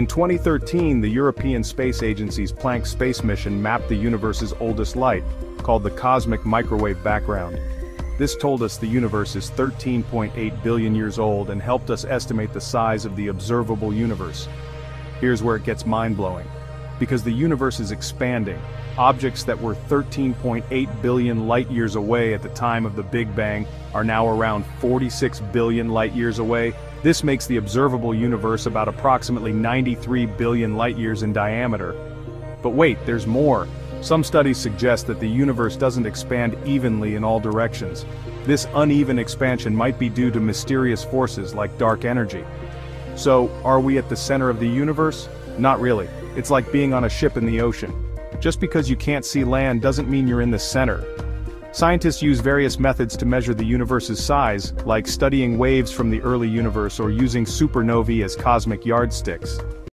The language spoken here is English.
In 2013, the European Space Agency's Planck space mission mapped the universe's oldest light, called the cosmic microwave background. This told us the universe is 13.8 billion years old and helped us estimate the size of the observable universe. Here's where it gets mind-blowing. Because the universe is expanding, objects that were 13.8 billion light-years away at the time of the Big Bang are now around 46 billion light-years away, this makes the observable universe about approximately 93 billion light-years in diameter. But wait, there's more. Some studies suggest that the universe doesn't expand evenly in all directions. This uneven expansion might be due to mysterious forces like dark energy. So, are we at the center of the universe? Not really. It's like being on a ship in the ocean. Just because you can't see land doesn't mean you're in the center. Scientists use various methods to measure the universe's size, like studying waves from the early universe or using supernovae as cosmic yardsticks.